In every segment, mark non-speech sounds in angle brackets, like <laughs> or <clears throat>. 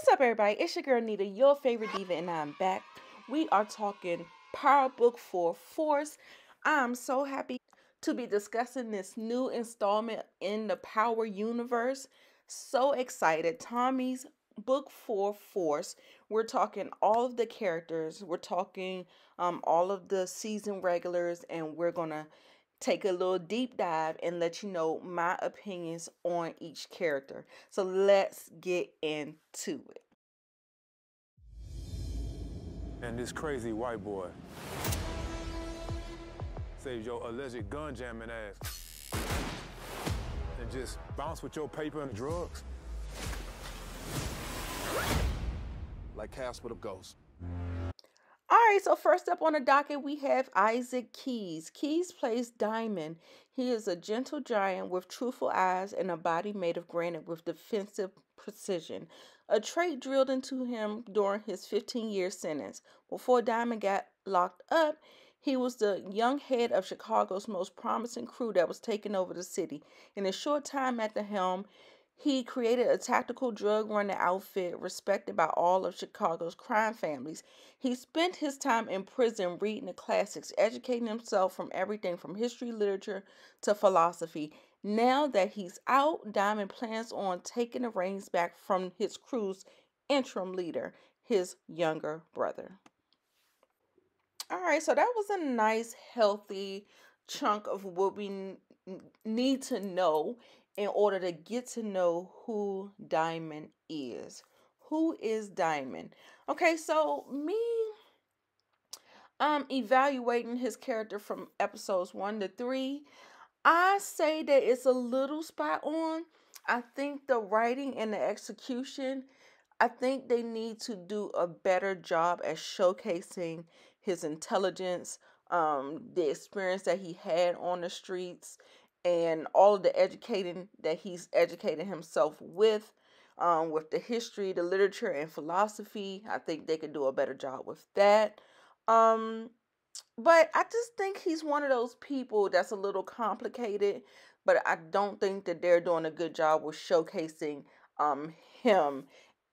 What's up, everybody? It's your girl Nita, your favorite diva, and I'm back. We are talking Power Book 4 Force. I'm so happy to be discussing this new installment in the Power universe. So excited. Tommy's Book 4 Force. We're talking all of the characters, we're talking um, all of the season regulars, and we're going to take a little deep dive and let you know my opinions on each character. So let's get into it. And this crazy white boy saves your alleged gun jamming ass and just bounce with your paper and drugs. Like Casper the Ghost. All right, so first up on the docket, we have Isaac Keys. Keys plays Diamond. He is a gentle giant with truthful eyes and a body made of granite with defensive precision, a trait drilled into him during his 15 year sentence. Before Diamond got locked up, he was the young head of Chicago's most promising crew that was taking over the city. In a short time at the helm, he created a tactical drug running outfit respected by all of Chicago's crime families. He spent his time in prison reading the classics, educating himself from everything from history, literature to philosophy. Now that he's out, Diamond plans on taking the reins back from his crew's interim leader, his younger brother. All right, so that was a nice, healthy chunk of what we need to know in order to get to know who Diamond is. Who is Diamond? Okay, so me um evaluating his character from episodes 1 to 3, I say that it's a little spot on. I think the writing and the execution, I think they need to do a better job at showcasing his intelligence, um, the experience that he had on the streets, and all of the educating that he's educated himself with, um, with the history, the literature, and philosophy. I think they could do a better job with that. Um, but I just think he's one of those people that's a little complicated, but I don't think that they're doing a good job with showcasing um him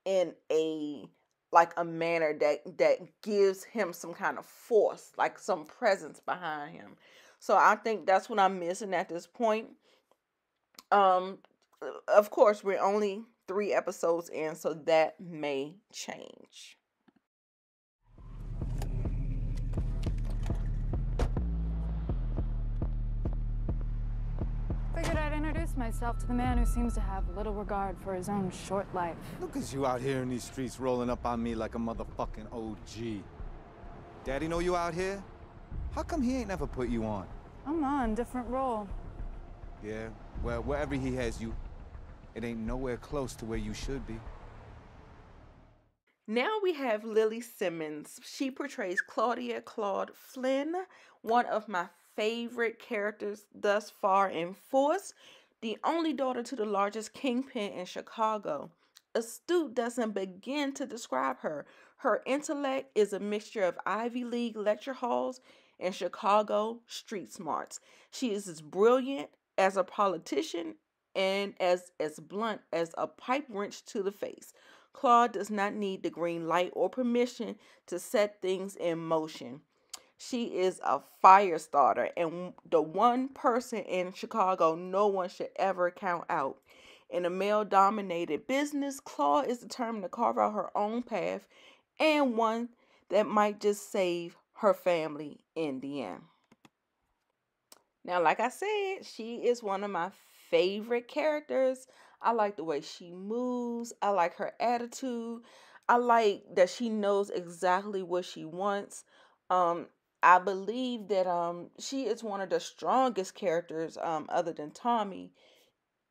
in a like a manner that that gives him some kind of force, like some presence behind him. So I think that's what I'm missing at this point. Um, of course, we're only three episodes in, so that may change. Figured I'd introduce myself to the man who seems to have little regard for his own short life. Look at you out here in these streets rolling up on me like a motherfucking OG. Daddy know you out here? How come he ain't never put you on? I'm on, different role. Yeah, well, wherever he has you, it ain't nowhere close to where you should be. Now we have Lili Simmons. She portrays Claudia Claude Flynn, one of my favorite characters thus far in Force, the only daughter to the largest kingpin in Chicago. Astute doesn't begin to describe her. Her intellect is a mixture of Ivy League lecture halls and Chicago street smarts. She is as brilliant as a politician and as, as blunt as a pipe wrench to the face. Claude does not need the green light or permission to set things in motion. She is a fire starter and the one person in Chicago no one should ever count out. In a male dominated business, Claude is determined to carve out her own path and one that might just save her family in the end. Now, like I said, she is one of my favorite characters. I like the way she moves. I like her attitude. I like that she knows exactly what she wants. Um, I believe that um she is one of the strongest characters um other than Tommy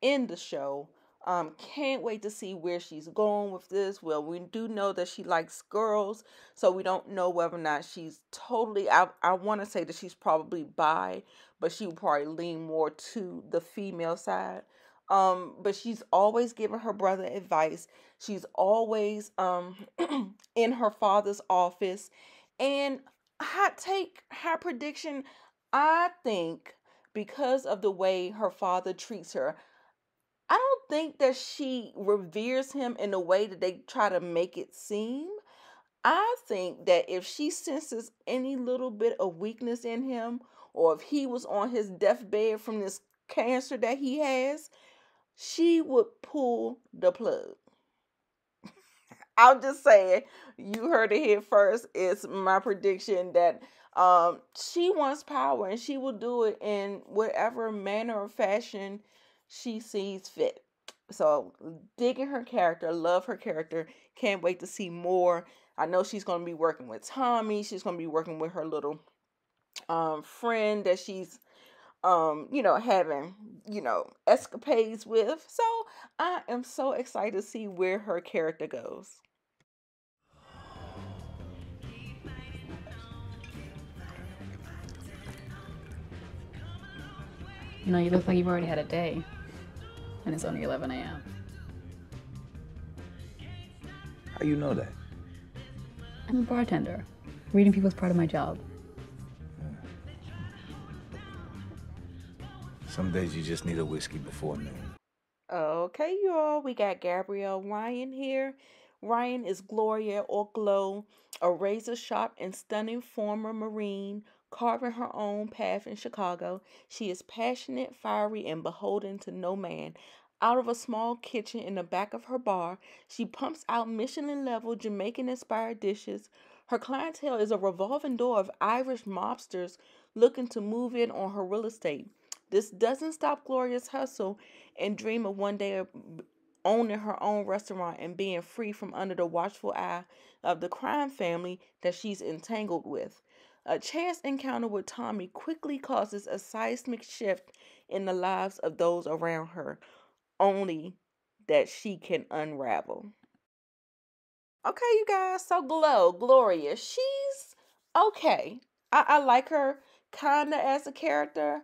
in the show. Um, can't wait to see where she's going with this. Well, we do know that she likes girls, so we don't know whether or not she's totally. I I want to say that she's probably bi, but she would probably lean more to the female side. Um, but she's always giving her brother advice. She's always um <clears throat> in her father's office, and hot take, hot prediction. I think because of the way her father treats her, think that she reveres him in a way that they try to make it seem. I think that if she senses any little bit of weakness in him, or if he was on his deathbed from this cancer that he has, she would pull the plug. <laughs> I'm just saying, you heard it here first. It's my prediction that um, she wants power and she will do it in whatever manner or fashion she sees fit. So, digging her character, love her character, can't wait to see more. I know she's going to be working with Tommy. She's going to be working with her little um, friend that she's um, you know, having, you know, escapades with. So I am so excited to see where her character goes. You know, you look like you've already had a day, and it's only 11 a.m. How you know that? I'm a bartender. Reading people's part of my job. Some days you just need a whiskey before noon. Okay, y'all, we got Gabrielle Ryan here. Ryan is Gloria or Glow, a razor sharp and stunning former Marine carving her own path in Chicago. She is passionate, fiery, and beholden to no man. Out of a small kitchen in the back of her bar, she pumps out Michelin level Jamaican inspired dishes. Her clientele is a revolving door of Irish mobsters looking to move in on her real estate. This doesn't stop Gloria's hustle and dream of one day owning her own restaurant and being free from under the watchful eye of the crime family that she's entangled with. A chance encounter with Tommy quickly causes a seismic shift in the lives of those around her, only that she can unravel. Okay, you guys, so Glow, Gloria, she's okay. I, I like her kinda as a character.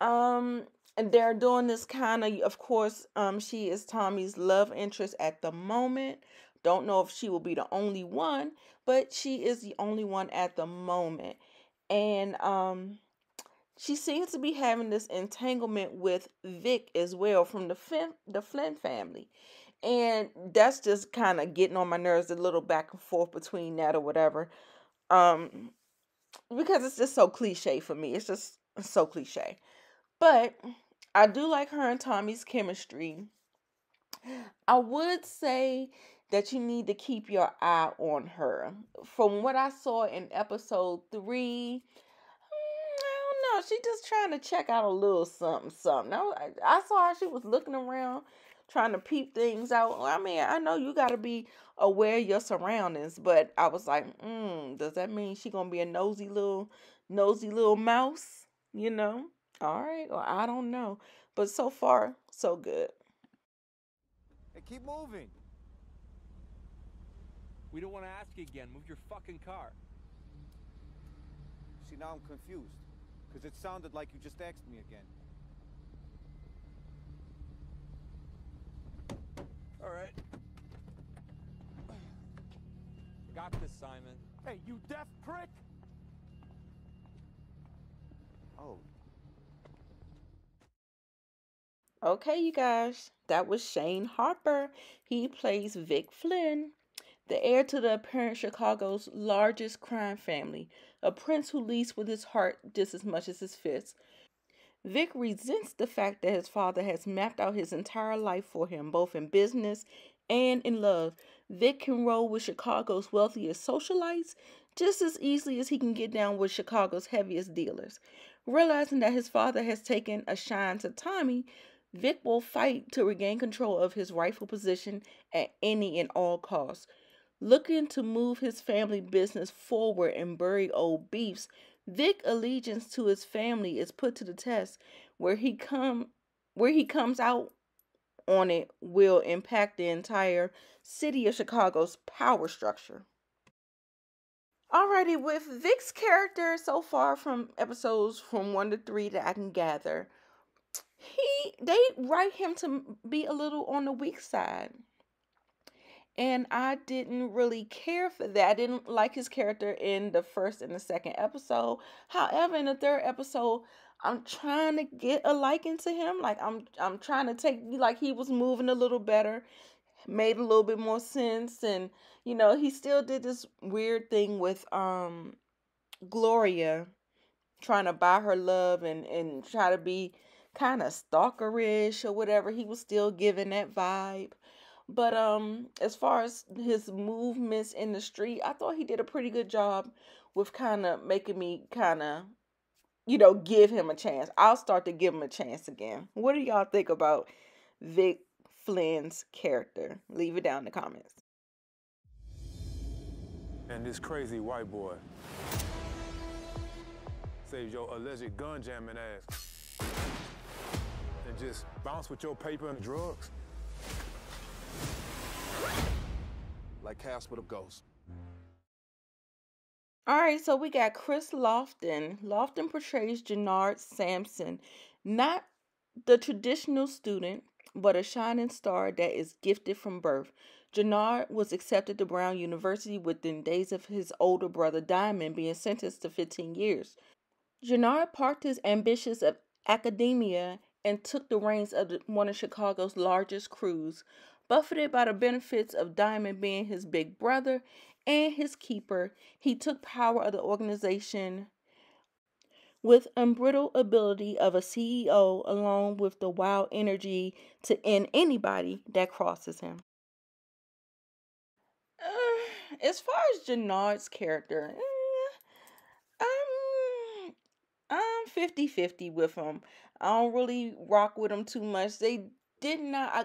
Um, and they're doing this kind of, of course, um, she is Tommy's love interest at the moment. Don't know if she will be the only one, but she is the only one at the moment. And um she seems to be having this entanglement with Vic as well from the Flynn, the Flynn family. And that's just kind of getting on my nerves a little back and forth between that or whatever. Um because it's just so cliche for me. It's just so cliche. But I do like her and Tommy's chemistry. I would say that you need to keep your eye on her. From what I saw in episode three, mm, I don't know. She just trying to check out a little something, something. I, I saw her. She was looking around, trying to peep things out. I mean, I know you got to be aware of your surroundings, but I was like, mm, does that mean she gonna be a nosy little, nosy little mouse? You know? All right, or I don't know. But so far, so good. Hey, keep moving. We don't want to ask you again. Move your fucking car. See, now I'm confused. Because it sounded like you just asked me again. All right. Got this, Simon. Hey, you deaf prick! Oh, Okay, you guys, that was Shane Harper. He plays Vic Flynn, the heir to the apparent Chicago's largest crime family, a prince who leads with his heart just as much as his fists. Vic resents the fact that his father has mapped out his entire life for him, both in business and in love. Vic can roll with Chicago's wealthiest socialites just as easily as he can get down with Chicago's heaviest dealers. Realizing that his father has taken a shine to Tommy, Vic will fight to regain control of his rightful position at any and all costs. Looking to move his family business forward and bury old beefs, Vic allegiance to his family is put to the test. Where he come where he comes out on it will impact the entire city of Chicago's power structure. Alrighty, with Vic's character so far from episodes from one to three that I can gather, he they write him to be a little on the weak side And I didn't really care for that. I didn't like his character in the first and the second episode. However, in the third episode, I'm trying to get a liking to him. Like I'm I'm trying to take like he was moving a little better, made a little bit more sense and you know, he still did this weird thing with um Gloria trying to buy her love and and try to be kind of stalkerish or whatever. He was still giving that vibe. But um as far as his movements in the street, I thought he did a pretty good job with kind of making me kind of you know, give him a chance. I'll start to give him a chance again. What do y'all think about Vic Flynn's character? Leave it down in the comments. And this crazy white boy saves your alleged gun jamming ass and just bounce with your paper and drugs. Like Casper the Ghost. All right, so we got Kris Lofton. Lofton portrays Jenard Sampson, not the traditional student, but a shining star that is gifted from birth. Jenard was accepted to Brown University within days of his older brother Diamond being sentenced to 15 years. Jenard parked his ambitions of academia and took the reins of one of Chicago's largest crews. Buffeted by the benefits of Diamond being his big brother and his keeper, he took power of the organization with unbridled ability of a CEO along with the wild energy to end anybody that crosses him. Uh, as far as Jenard's character, eh, I'm I'm 50-50 with him. I don't really rock with him too much. They did not I,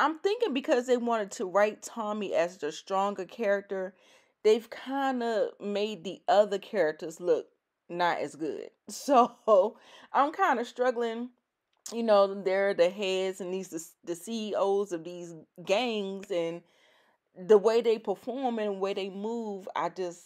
I'm thinking because they wanted to write Tommy as the stronger character, they've kind of made the other characters look not as good. <laughs> So I'm kind of struggling. You know, they're the heads and these the, CEOs of these gangs, and the way they perform and the way they move, I just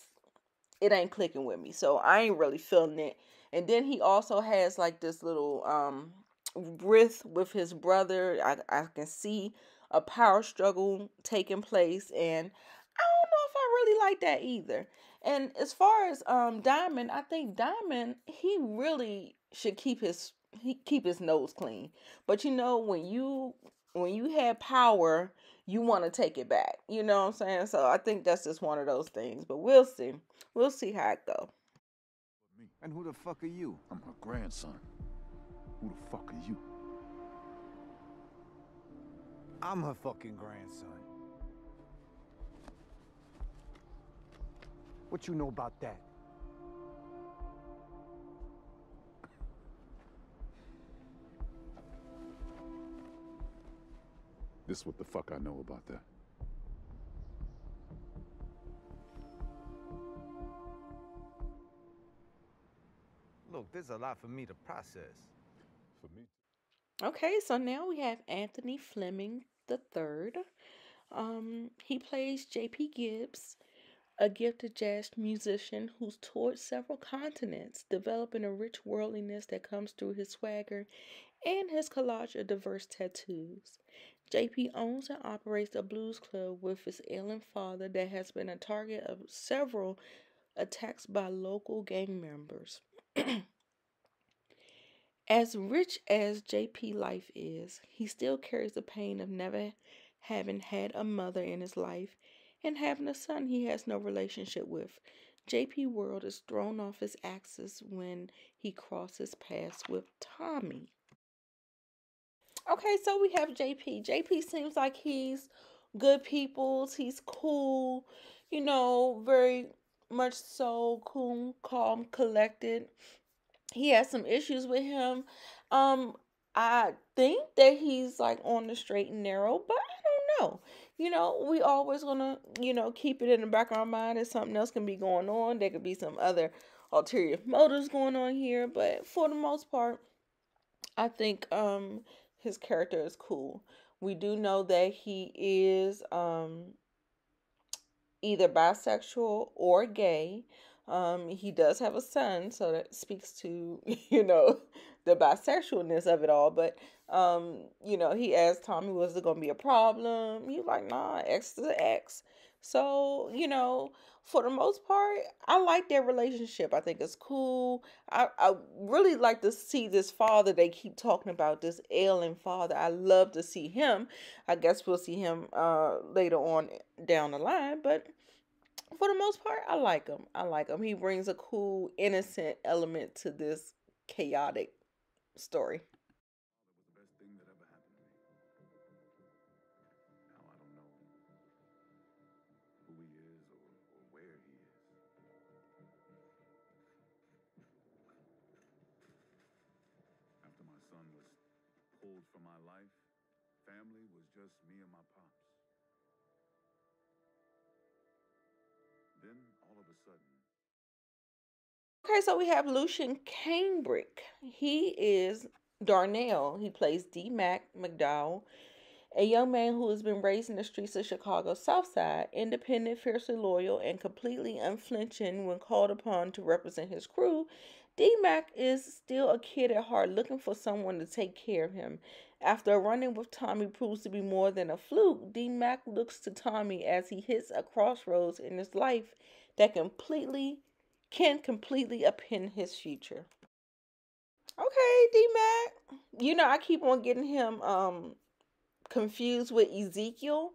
it ain't clicking with me. So I ain't really feeling it. And then he also has like this little um rift with his brother. I, I can see a power struggle taking place, and I don't know if I really like that either. And as far as um Diamond, I think Diamond he really should keep his he keep his nose clean. But you know when you when you have power, you want to take it back. You know what I'm saying? So I think that's just one of those things. But we'll see. We'll see how it go. And who the fuck are you? I'm her grandson. Who the fuck are you? I'm her fucking grandson. What you know about that? This is what the fuck I know about that. Look, there's a lot for me to process. For me. Okay, so now we have Anthony Fleming the third. Um, he plays J.P. Gibbs, a gifted jazz musician who's toured several continents, developing a rich worldliness that comes through his swagger and his collage of diverse tattoos. JP owns and operates a blues club with his ailing father that has been a target of several attacks by local gang members. <clears throat> as rich as JP life is, he still carries the pain of never having had a mother in his life and having a son he has no relationship with. JP World is thrown off his axis when he crosses paths with Tommy. Okay, so we have JP. JP seems like he's good people's. He's cool, you know, very much so cool, calm, collected. He has some issues with him. Um, I think that he's like on the straight and narrow, but I don't know. You know, we always gonna, you know, keep it in the back of our mind that something else can be going on. There could be some other ulterior motives going on here, but for the most part, I think um his character is cool. We do know that he is um either bisexual or gay. Um, he does have a son, so that speaks to <laughs> you know the bisexualness of it all. But um, you know, he asked Tommy, "Was it gonna be a problem?" He's like, "Nah, X is X." So you know, for the most part, I like their relationship. I think it's cool. I I really like to see this father they keep talking about, this ailing father. I love to see him. I guess we'll see him uh later on down the line, but for the most part, I like him. I like him. He brings a cool, innocent element to this chaotic story. my life, family was just me and my pops. Okay, so we have Lucien Cambric. He is Darnell. He plays D. Mac McDowell, a young man who has been raised in the streets of Chicago's South Side, independent, fiercely loyal, and completely unflinching when called upon to represent his crew. D. Mac is still a kid at heart looking for someone to take care of him. After a with Tommy proves to be more than a fluke, D. Mac looks to Tommy as he hits a crossroads in his life that completely can completely upend his future. Okay, D Mac. You know, I keep on getting him um confused with Ezekiel.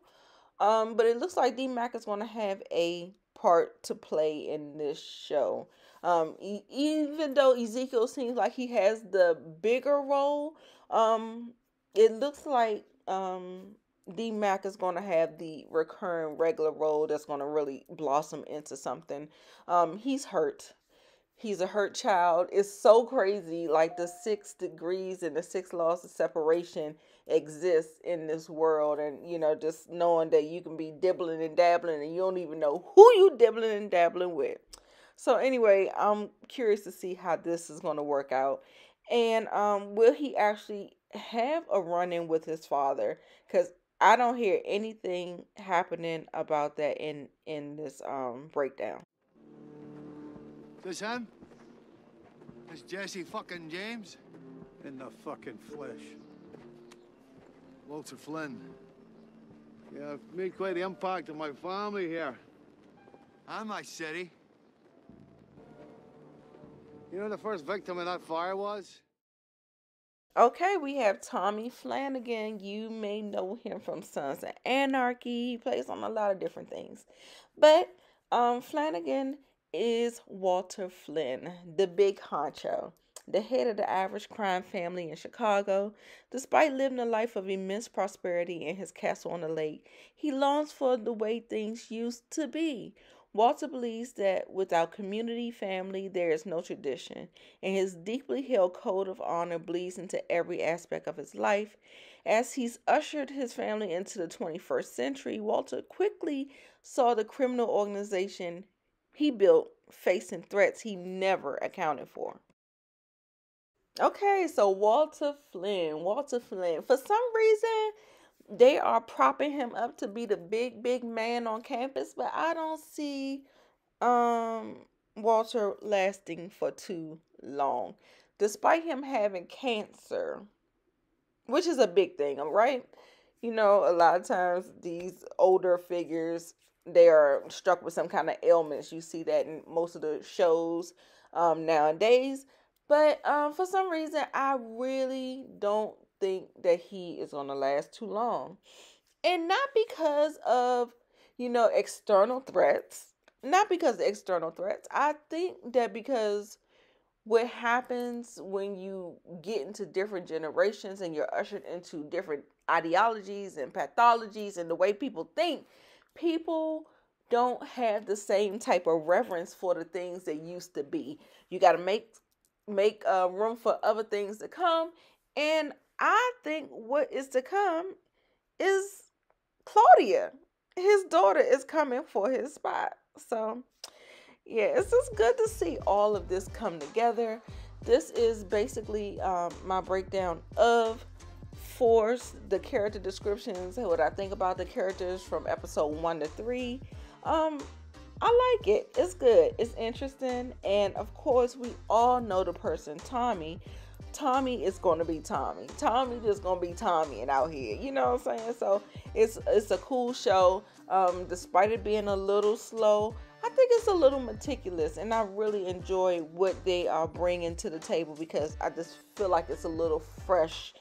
Um, but it looks like D Mac is gonna have a part to play in this show. Um, e- even though Ezekiel seems like he has the bigger role, um, it looks like um D Mac is going to have the recurring regular role that's going to really blossom into something. Um, he's hurt. He's a hurt child. It's so crazy. Like the six degrees and the six laws of separation exist in this world, and you know, just knowing that you can be dibbling and dabbling, and you don't even know who you dibbling and dabbling with. So anyway, I'm curious to see how this is going to work out, and um, will he actually have a run-in with his father? Because I don't hear anything happening about that in in this um breakdown. This him? This Jesse fucking James? In the fucking flesh. Walter Flynn. Yeah, I've made quite the impact on my family here. And my city. You know who the first victim of that fire was? Okay, we have Tommy Flanagan. You may know him from Sons of Anarchy. He plays on a lot of different things. But um Flanagan is Walter Flynn, the big honcho, the head of the average crime family in Chicago. Despite living a life of immense prosperity in his castle on the lake, he longs for the way things used to be. Walter believes that without community, family, there is no tradition, and his deeply held code of honor bleeds into every aspect of his life. As he's ushered his family into the 21st century, Walter quickly saw the criminal organization he built facing threats he never accounted for. Okay, so Walter Flynn, Walter Flynn. For some reason, they are propping him up to be the big, big man on campus, but I don't see um Walter lasting for too long. Despite him having cancer, which is a big thing, right? You know, a lot of times these older figures they are struck with some kind of ailments. You see that in most of the shows um, nowadays. But um, for some reason, I really don't think that he is going to last too long. And not because of, you know, external threats. Not because of external threats. I think that because what happens when you get into different generations and you're ushered into different ideologies and pathologies and the way people think, people don't have the same type of reverence for the things that used to be. You got to make make uh, room for other things to come, and I think what is to come is Claudia. His daughter is coming for his spot. So, yeah, it's just good to see all of this come together. This is basically um, my breakdown of Force, the character descriptions, and what I think about the characters from episode one to three. Um, I like it. It's good. It's interesting. And of course, we all know the person, Tommy. Tommy is gonna be Tommy. Tommy just gonna be Tommy and out here. You know what I'm saying? So it's it's a cool show. Um, despite it being a little slow, I think it's a little meticulous, and I really enjoy what they are bringing to the table because I just feel like it's a little fresh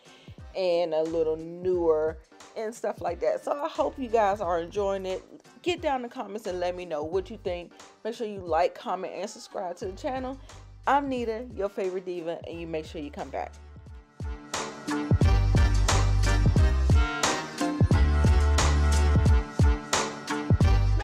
and a little newer and stuff like that. So I hope you guys are enjoying it. Get down in the comments and let me know what you think. Make sure you like, comment, and subscribe to the channel. I'm Nita, your favorite diva, and you make sure you come back.